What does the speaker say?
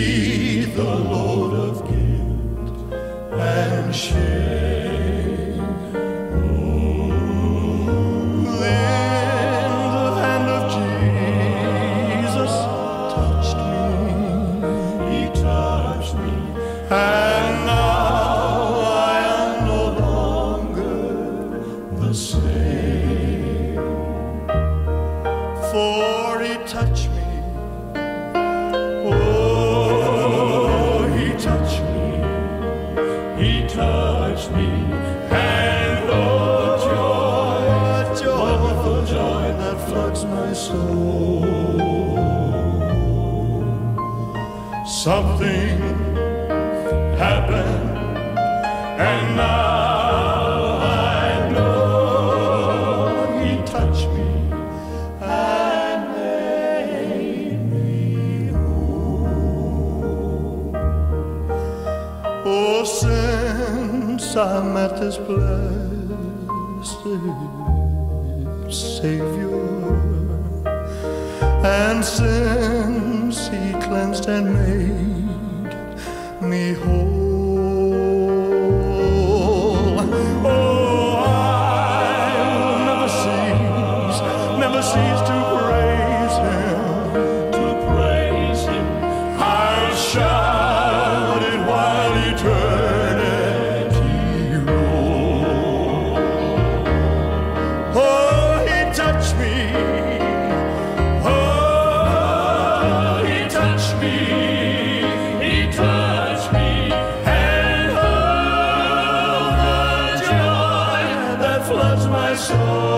the Lord of guilt and shame. Then the hand of Jesus touched me. He touched me. And now I am no longer the same. For he touched me. Something happened, and now I know he touched me and made me. Oh, since I met this blessed Savior, and since He cleansed and made me whole, oh, I'll never cease, never cease to soul.